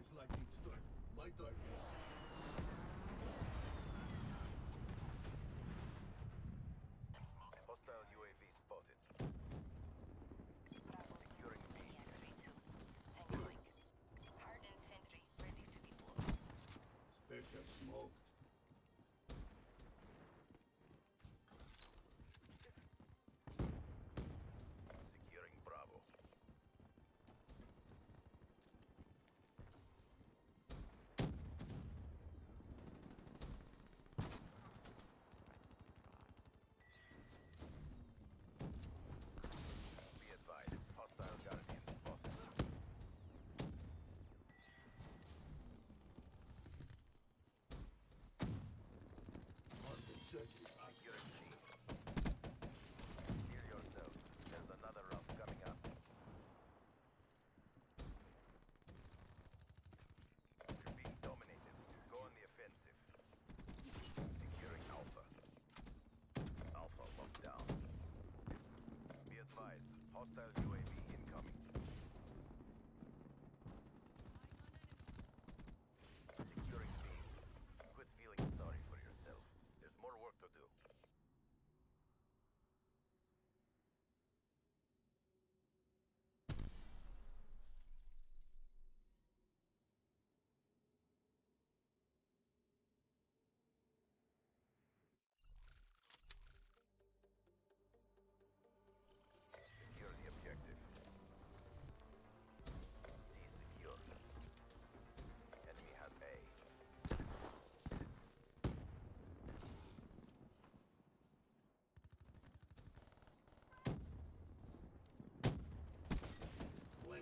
Use lightning strike. My target. Hostile UAV spotted. Bravo. Securing B. EX-32. Link. Hardened sentry, ready to deploy. Spectre smoked.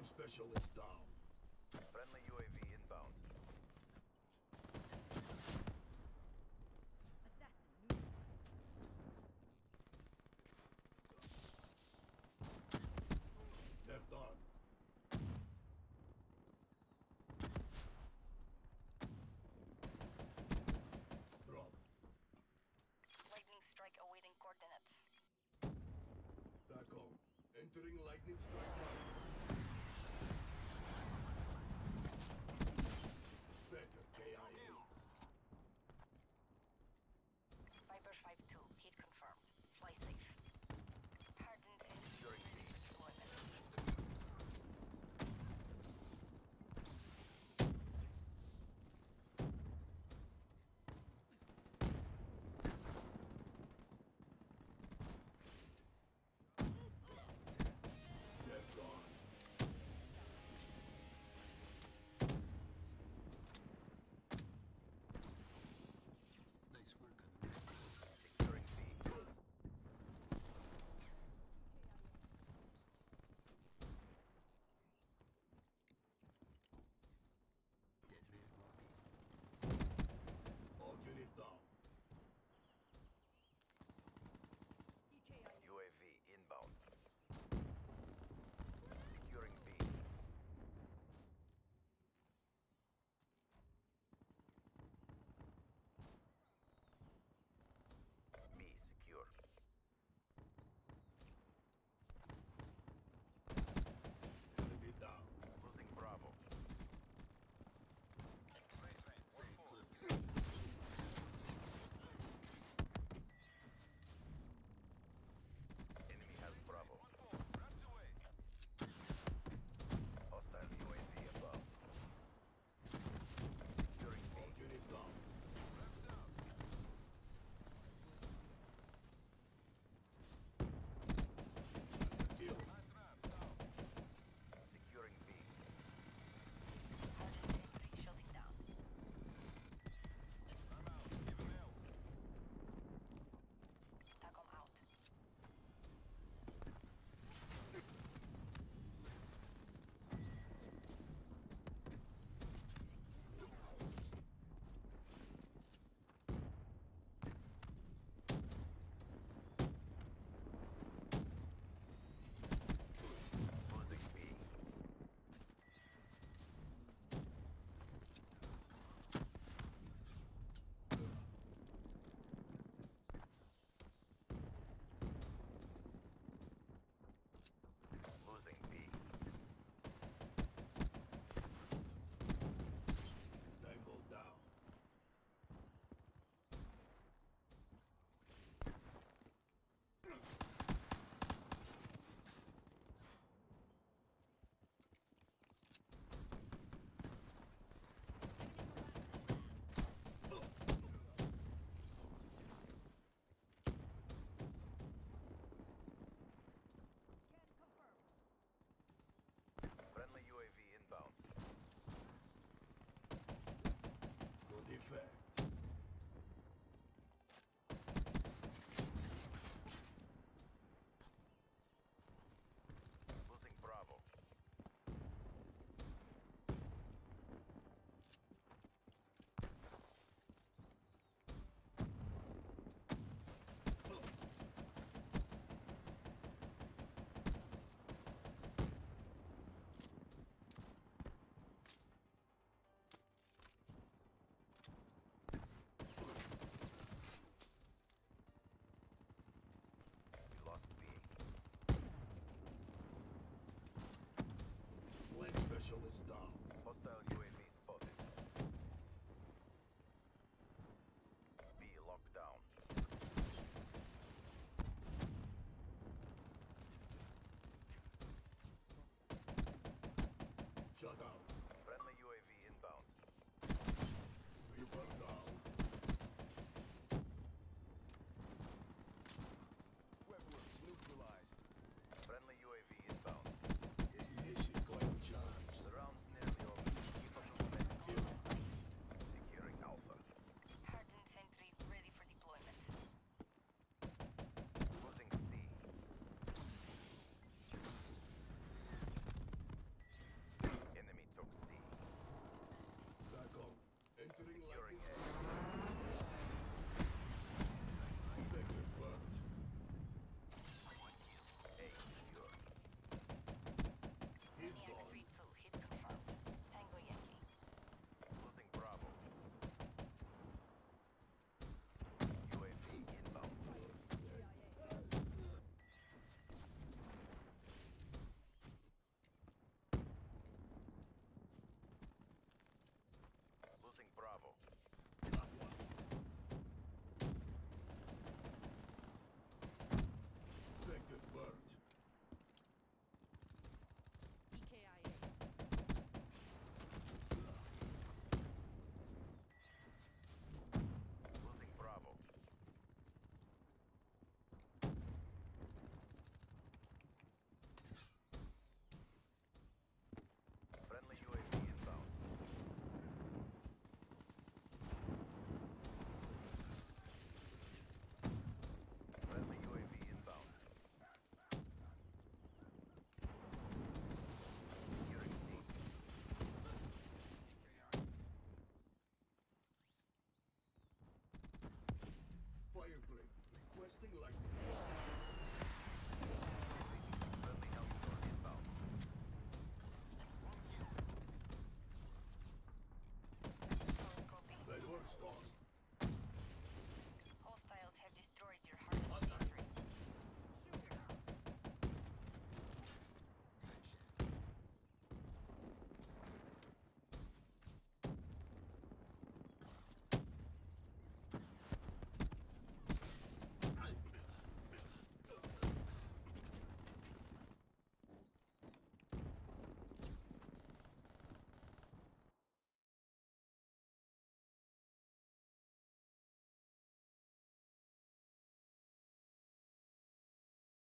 Specialist down. Friendly UAV inbound. Assassin neutralized. Left. Drop. Lightning strike awaiting coordinates. Taco. Entering lightning strike.